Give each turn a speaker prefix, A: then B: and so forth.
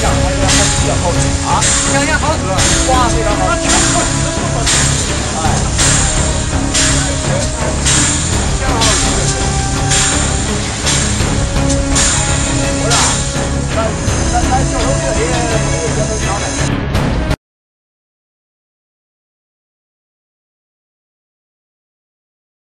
A: 养它，人家还比较高级
B: 啊，养鸭好死，画非常好。